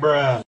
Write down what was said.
Bruh.